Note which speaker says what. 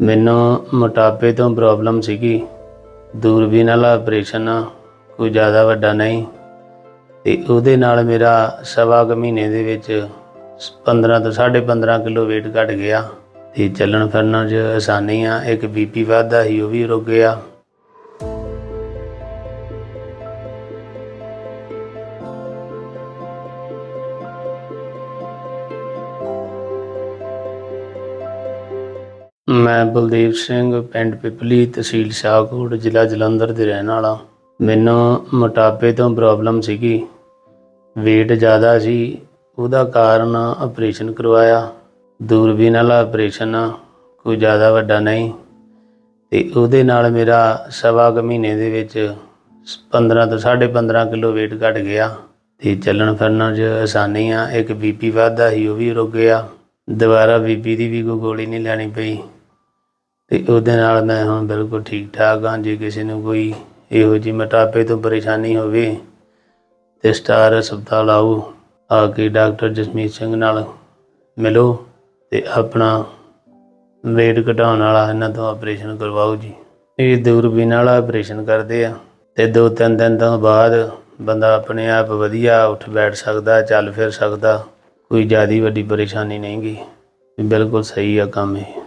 Speaker 1: ਮੈਨੂੰ ਮੋਟਾਪੇ ਤੋਂ ਪ੍ਰੋਬਲਮ ਸੀਗੀ। ਦੂਰਬੀਨ ਵਾਲਾ ਆਪਰੇਸ਼ਨ, ਕੋਈ ਜ਼ਿਆਦਾ ਵੱਡਾ ਨਹੀਂ। ਤੇ ਉਹਦੇ ਨਾਲ ਮੇਰਾ ਸਵਾ ਕੁ ਮਹੀਨੇ ਦੇ ਵਿੱਚ 15 ਤੋਂ 15.5 ਕਿਲੋ weight ਘਟ ਗਿਆ। ਤੇ ਚੱਲਣ ਫਿਰਨ 'ਚ ਆਸਾਨੀ ਆ, ਇੱਕ ਬੀਪੀ ਵੱਧਦਾ ਸੀ, ਉਹ ਵੀ ਰੁਕ ਗਿਆ। ਮੈਂ ਬਲਦੇਵ ਸਿੰਘ, ਪਿੰਡ ਪਿਪਲੀ, ਤਹਿਸੀਲ ਸ਼ਾਹਕੋਟ ਜ਼ਿਲ੍ਹਾ ਜਲੰਧਰ ਦੇ ਰਹਿਣ ਵਾਲਾ। ਮੈਨੂੰ ਮੋਟਾਪੇ ਤੋਂ ਪ੍ਰੋਬਲਮ ਸੀਗੀ। weight ਜ਼ਿਆਦਾ ਸੀ। ਉਹਦਾ ਕਾਰਨ ਆਪਰੇਸ਼ਨ ਕਰਵਾਇਆ। ਦੂਰਬੀਨ ਵਾਲਾ ਆਪਰੇਸ਼ਨ ਕੋਈ ਜ਼ਿਆਦਾ ਵੱਡਾ ਨਹੀਂ। ਤੇ ਉਹਦੇ ਨਾਲ ਮੇਰਾ ਸਵਾ ਕੁ ਮਹੀਨੇ ਦੇ ਵਿੱਚ 15 ਤੋਂ 15.5 ਕਿਲੋ weight ਘਟ ਗਿਆ। ਤੇ ਚੱਲਣ ਫਿਰਨ 'ਚ ਆਸਾਨੀ ਆ। ਇੱਕ ਬੀਪੀ ਵੱਧਦਾ ਸੀ, ਉਹ ਵੀ ਰੁਕ ਗਿਆ। ਦੁਬਾਰਾ ਬੀਪੀ ਦੀ ਵੀ ਕੋਈ ਗੋਲੀ ਨਹੀਂ ਲੈਣੀ ਪਈ। ਤੇ ਉਹਦੇ ਨਾਲ ਮੈਂ ਹੁਣ ਬਿਲਕੁਲ ਠੀਕ ਠਾਕ ਹਾਂ। ਜੇ ਕਿਸੇ ਨੂੰ ਕੋਈ ਇਹੋ ਜਿਹੀ ਮੋਟਾਪੇ ਤੋਂ ਪਰੇਸ਼ਾਨੀ ਹੋਵੇ ਤੇ ਸਟਾਰ ਹਸਪਤਾਲ ਆਓ, ਆ ਕੇ ਡਾਕਟਰ ਜਸਮੀਤ ਸਿੰਘ ਨਾਲ ਮਿਲੋ ਤੇ ਆਪਣਾ weight ਘਟਾਉਣ ਵਾਲਾ ਇਹਨਾਂ ਤੋਂ ਆਪਰੇਸ਼ਨ ਕਰਵਾਓ ਜੀ। ਇਹ ਦੂਰਬੀਨ ਵਾਲਾ ਆਪਰੇਸ਼ਨ ਕਰਦੇ ਆ ਤੇ ਦੋ ਤਿੰਨ ਦਿਨ ਤੋਂ ਬਾਅਦ ਬੰਦਾ ਆਪਣੇ ਆਪ ਵਧੀਆ ਉੱਠ ਬੈਠ ਸਕਦਾ, ਚੱਲ ਫਿਰ ਸਕਦਾ, ਕੋਈ ਜ਼ਿਆਦੀ ਵੱਡੀ ਪਰੇਸ਼ਾਨੀ ਨਹੀਂ ਗਈ ਬਿਲਕੁਲ ਸਹੀ ਆ ਕੰਮ ਇਹ।